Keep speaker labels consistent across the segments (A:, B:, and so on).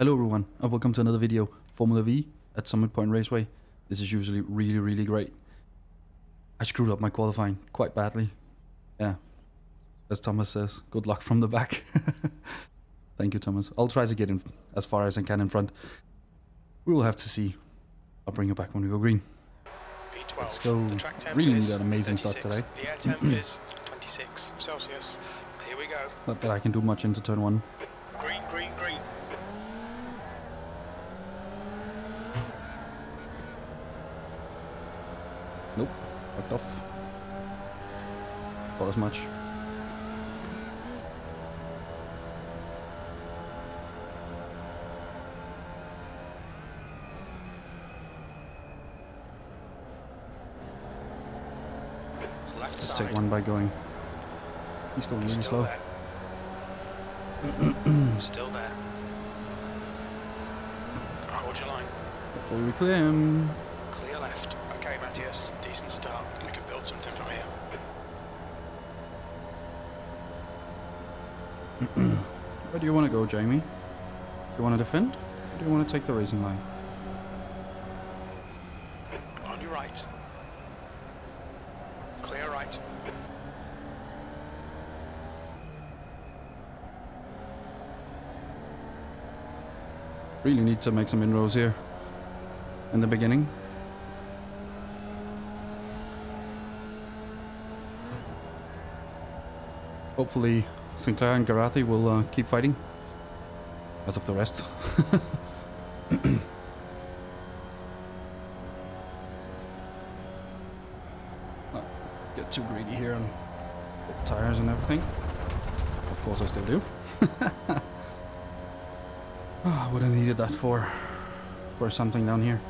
A: Hello everyone and welcome to another video, Formula Vee at Summit Point Raceway. This is usually really really great. I screwed up my qualifying quite badly. Yeah, as Thomas says, good luck from the back. Thank you Thomas. I'll try to get in as far as I can in front. We will have to see. I'll bring you back when we go green.
B: P12.
A: Let's go.
B: The track
A: Really need an amazing start today.
B: The air temp is 26 Celsius. Here we go.
A: Not that I can do much into turn one.
B: Green, green, green.
A: Nope, fucked off. Thought as much.
B: Left
A: Let's
B: side.
A: take one by going. He's going really slow.
B: there. Still there. Hold your line.
A: Hopefully we clear him.
B: Decent start. We can build something from here.
A: Where do you want to go, Jamie? Do you want to defend? Or do you want to take the racing line?
B: On your right. Clear right.
A: Really need to make some inroads here. In the beginning. Hopefully Sinclair and Garathi will uh, keep fighting. As of the rest. Not get too greedy here on tires and everything. Of course I still do. Ah, would have needed that for for something down here.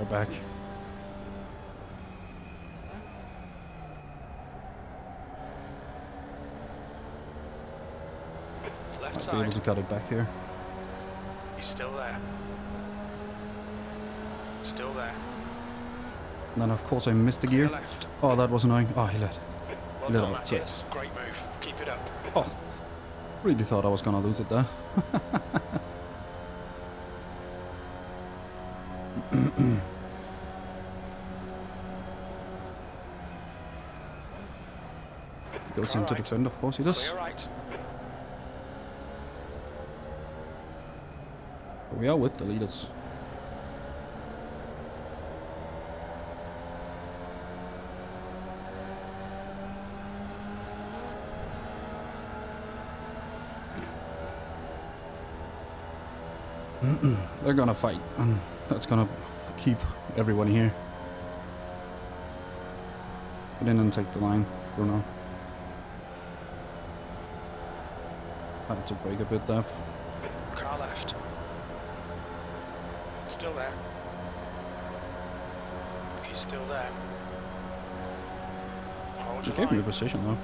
A: Far back.
B: Left
A: Might be able to cut it back here.
B: He's still there. Still there.
A: And then of course I missed the gear.
B: Left.
A: Oh, that was annoying. Oh, he let.
B: Well
A: Little
B: done,
A: bit.
B: Matthias. Great move. Keep it up.
A: Oh, really thought I was gonna lose it there. goes into
B: right.
A: defend, of course he does.
B: Right.
A: But we are with the leaders. They're gonna fight, and that's gonna keep everyone here. Get in and take the line, Bruno. Had to break a bit there.
B: Car left. Still there. He's still there. Hold
A: gave me a position though.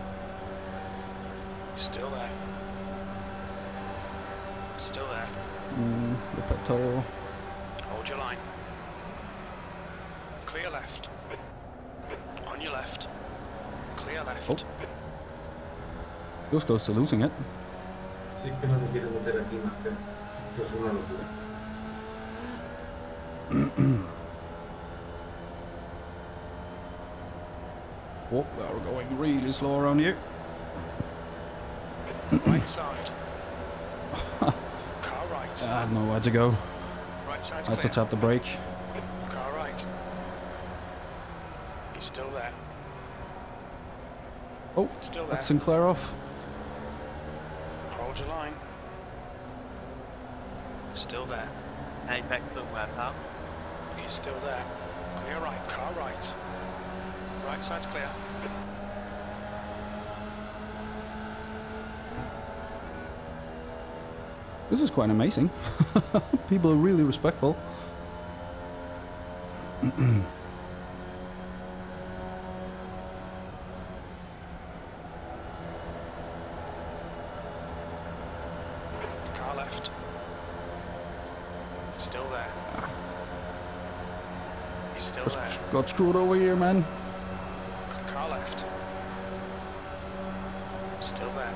B: Still there. Still there.
A: Mm, the Petto.
B: Hold your line. Clear left. On your left. Clear left.
A: Oh. He was close to losing it.
C: Sí que no se quiere meter aquí más que eso es una locura.
A: Oh, we're going really slow around here.
B: Right side. Car right.
A: I had nowhere to go.
B: Right side's
A: I had to tap the brake.
B: Car right. He's still there.
A: Oh,
B: Still there.
A: that's Sinclair off.
B: Hold your line. Still there.
D: Apex somewhere, pal.
B: He's still there. Clear right. Car right. Right side's clear.
A: This is quite amazing. People are really respectful.
B: Car left. Still there. He's still there.
A: Got screwed over here, man.
B: Car left. Still there.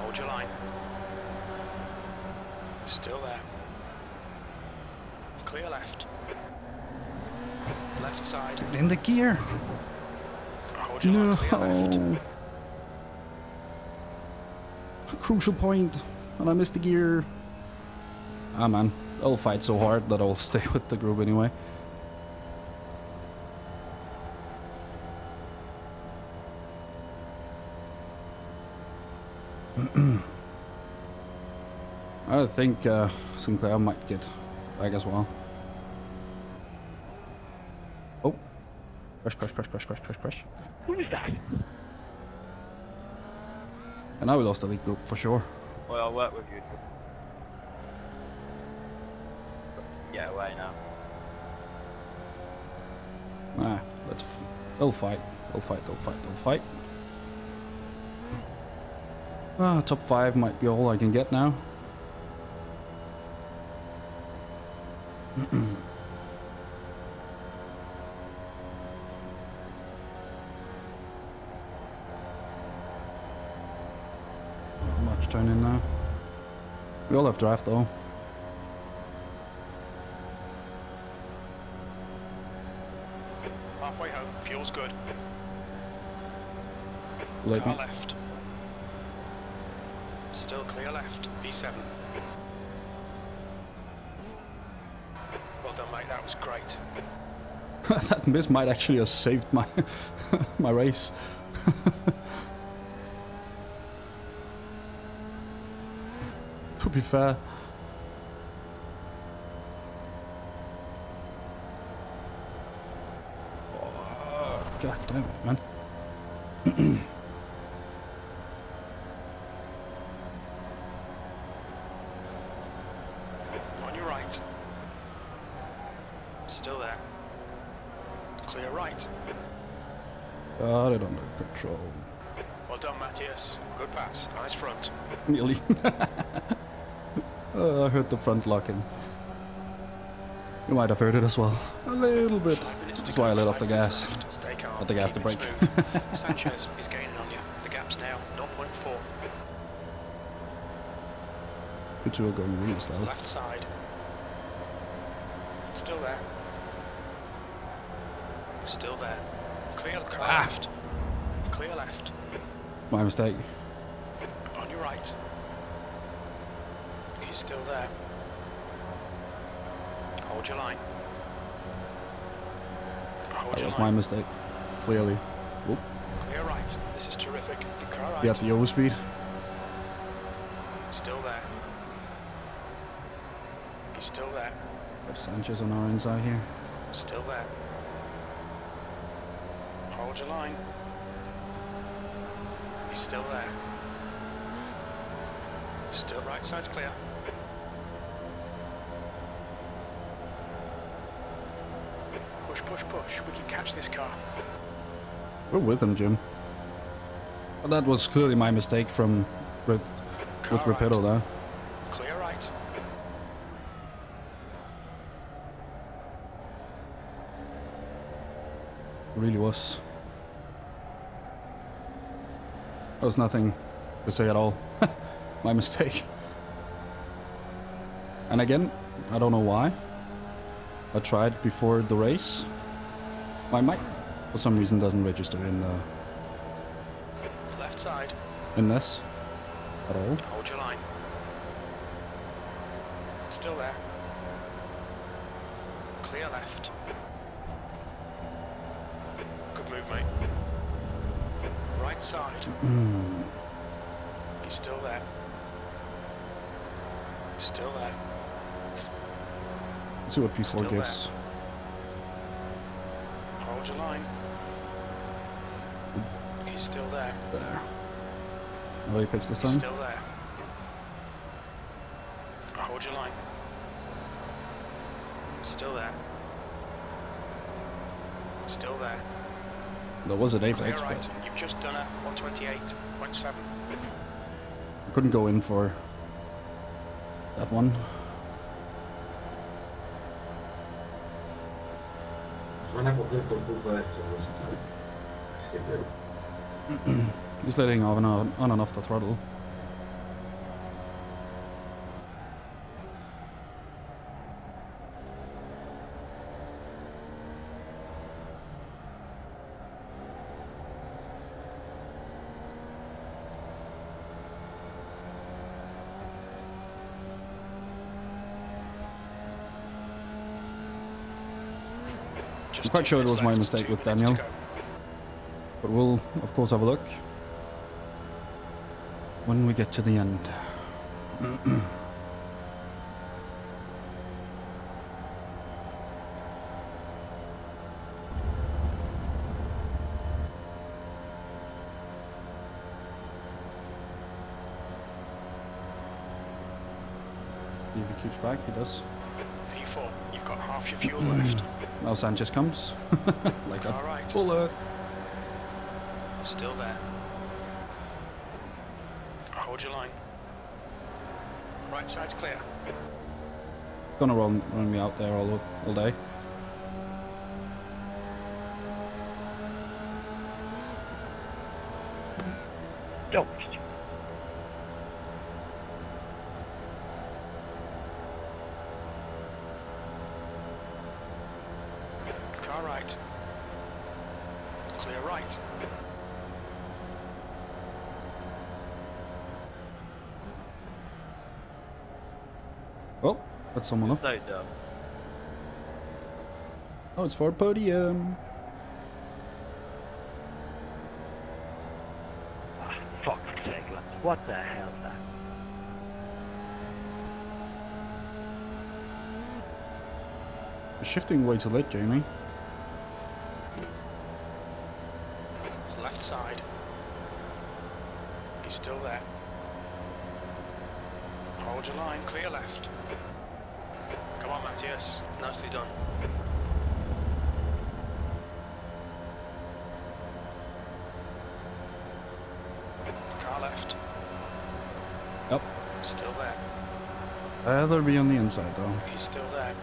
B: Hold your line. Still there. Clear left. Left side.
A: In the gear.
B: Hold your line.
A: No. Crucial point, and I missed the gear. Ah man, I'll fight so hard that I'll stay with the group anyway. I think uh, Sinclair might get back as well. Oh. Crash, crash, crash, crash, crash, crash, crash.
D: Who is that?
A: And now we lost the lead group for sure.
D: Well, I'll work with you. Get away now.
A: Nah, let's. They'll fight. They'll fight. They'll fight. They'll fight. Ah, top five might be all I can get now. Not much turn in now. We all have draft though. Late
B: Car left. Still clear left. P7. Well done, mate. That was great.
A: that miss might actually have saved my my race. to be fair. Oh, God damn it, man.
B: On your right. Still there. Clear right.
A: Got it under control.
B: Well done, Matthias. Good pass. Nice front.
A: Nearly. Uh, I heard the front locking. You might have heard it as well. A little bit. That's why I let off the gas.
B: Calm.
A: At the gas to brake.
B: Sanchez is gaining on you. The gap's now 0.4.
A: You two are going really slow.
B: Left side. Still there. Still there. Clear car
A: Ah.
B: left. Clear left.
A: My mistake.
B: On your right. He's still there. Hold your line. Hold
A: That
B: your
A: was my mistake. Clearly. Oop.
B: Clear right. This is terrific. The car right.
A: He had the overspeed.
B: Still there. He's still there.
A: Have Sanchez on our inside here.
B: Still there. Hold your line. He's still there. Still right side's clear. Push, push, push. We can catch this car.
A: We're with him, Jim. But that was clearly my mistake from with, with
B: Car
A: Rapido
B: right.
A: there.
B: Clear right.
A: really was. There was nothing to say at all. My mistake. And again, I don't know why. I tried before the race. My mic, for some reason, doesn't register in the...
B: Left side.
A: in this at all.
B: Hold your line. Still there. Clear left. Good move, mate. Right side. Hmm. He's still there. He's Still there.
A: Let's see what P4
B: Still
A: gives.
B: Hold your line. He's still there.
A: There. No apex this
B: He's
A: time.
B: still there. Hold your line. Still there. Still there.
A: There was an
B: Clear
A: apex,
B: right.
A: but
B: You've just done a 128.7.
A: I couldn't go in for that one.
C: Suena coger por culpa de esto. pues, siempre.
A: He's letting on and on, on and off the throttle.
B: Just
A: quite sure it was my mistake with Daniel. But we'll, of course, have a look when we get to the end. If he keeps back, he does.
B: P4, you've got half your fuel left.
A: Now mm. Sanchez comes. like
B: All right.
A: bullet.
B: Still there. Hold your line. Right side's clear.
A: Gonna run, run me out there all, all day.
D: Don't.
B: Car right. Clear right.
A: Oh, that's someone off.
D: So dumb.
A: Oh, it's for a podium.
D: Ah, fuck's sake. What the hell, that?
A: You're shifting way too late, Jamie.
B: Left side. He's still there. Hold your line, clear left. Come on, Matthias. Nicely done. Car left.
A: Yep.
B: Still there.
A: Uh, Rather be on the inside though.
B: He's still there.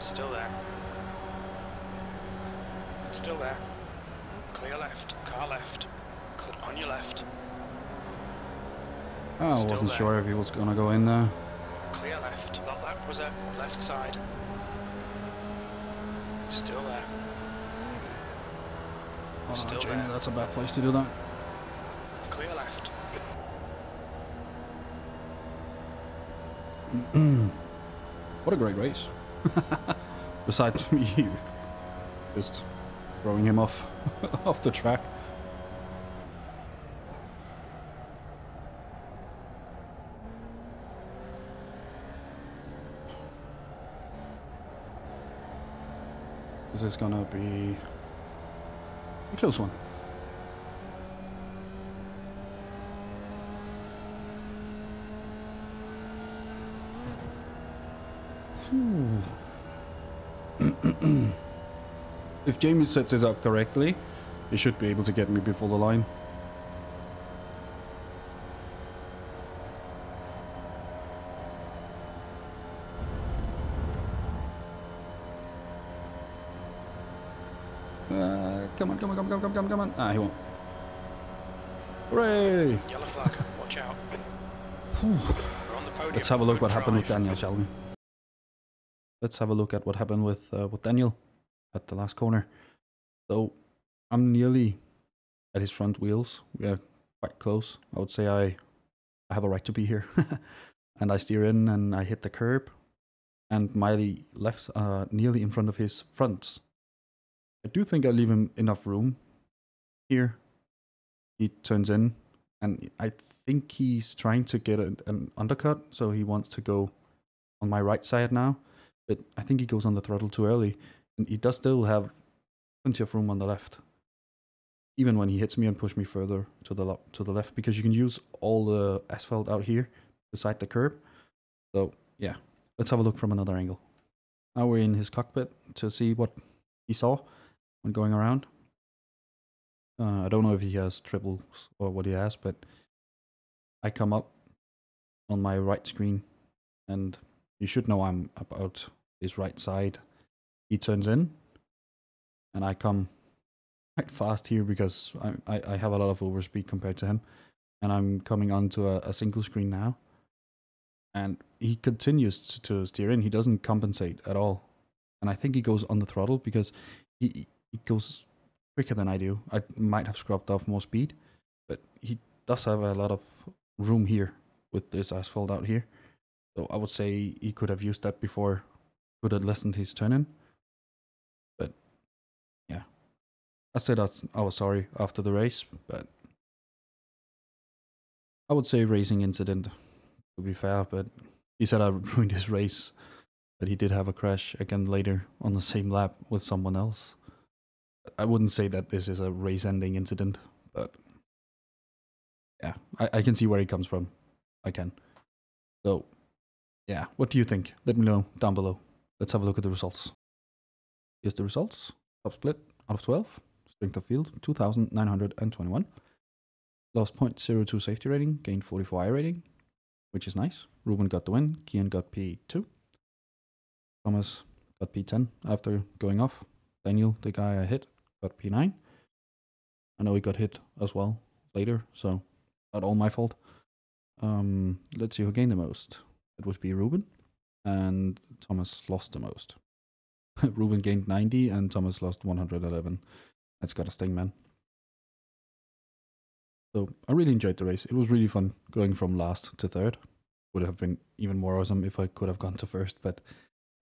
B: Still there. Still there. Clear left. Car left. Cl- on your left.
A: Oh,
B: Still
A: wasn't
B: there.
A: sure if he was gonna go in there.
B: Clear left. That was at left side. Still there.
A: Oh,
B: Still
A: Jamie,
B: there.
A: that's a bad place to do that.
B: Clear left.
A: What a great race. Besides me just throwing him off off the track. This is gonna be a close one. Hmm. If Jamie sets this up correctly, he should be able to get me before the line. Uh, come on, come on, come on, come on, come on, come on. Ah, he won't. Hooray!
B: Yellow flag. Watch out. We're on the podium.
A: Let's have a look
B: Good
A: what happened with. Daniel, shall we? Let's have a look at what happened with uh, with Daniel at the last corner. So I'm nearly at his front wheels. We are quite close. I would say I I have a right to be here. and I steer in and I hit the curb and my left uh nearly in front of his fronts. I do think I leave him enough room here. He turns in and I think he's trying to get an, an undercut, so he wants to go on my right side now. But I think he goes on the throttle too early, and he does still have plenty of room on the left. Even when he hits me and push me further to the to the left, because you can use all the asphalt out here beside the curb. So yeah, let's have a look from another angle. Now we're in his cockpit to see what he saw when going around. Uh, I don't know if he has triples or what he has, but I come up on my right screen and you should know I'm about his right side. He turns in and I come quite fast here because I, I, I have a lot of overspeed compared to him. And I'm coming onto a, a single screen now. And he continues to, to steer in. He doesn't compensate at all. And I think he goes on the throttle because he, he goes quicker than I do. I might have scrubbed off more speed, but he does have a lot of room here with this asphalt out here. So I would say he could have used that before, could have lessened his turn in. But yeah, I said I was sorry after the race, but I would say racing incident to be fair. But he said I ruined his race, but he did have a crash again later on the same lap with someone else. I wouldn't say that this is a race ending incident, but yeah, I, I can see where he comes from. I can. So, yeah, what do you think? Let me know down below. Let's have a look at the results. Here's the results. Top split out of 12. Strength of field 2,921. Lost 0.02 safety rating. Gained 44 iRating, which is nice. Ruben got the win. Kian got P2. Thomas got P10 after going off. Daniel, the guy I hit, got P9. I know he got hit as well later, so not all my fault. Um, let's see who gained the most. It would be Ruben, and Thomas lost the most. Ruben gained 90, and Thomas lost 111. That's got a sting, man. So I really enjoyed the race. It was really fun going from last to third. Would have been even more awesome if I could have gone to first, but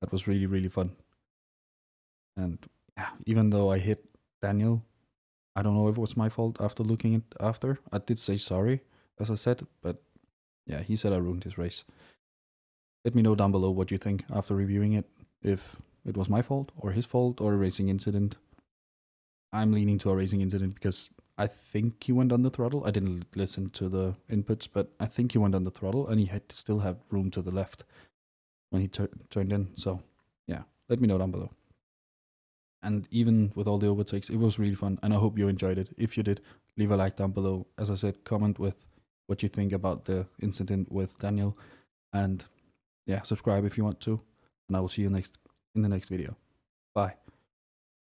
A: that was really, really fun. And yeah, even though I hit Daniel, I don't know if it was my fault after looking at after. I did say sorry, as I said, but yeah, he said I ruined his race. Let me know down below what you think after reviewing it, if it was my fault or his fault or a racing incident. I'm leaning to a racing incident because I think he went on the throttle. I didn't listen to the inputs, but I think he went on the throttle and he had to still have room to the left when he tur- turned in. So, yeah, let me know down below. And even with all the overtakes, it was really fun, and I hope you enjoyed it. If you did, leave a like down below. As I said, comment with what you think about the incident with Daniel, and yeah, subscribe if you want to. And I will see you next in the next video. Bye.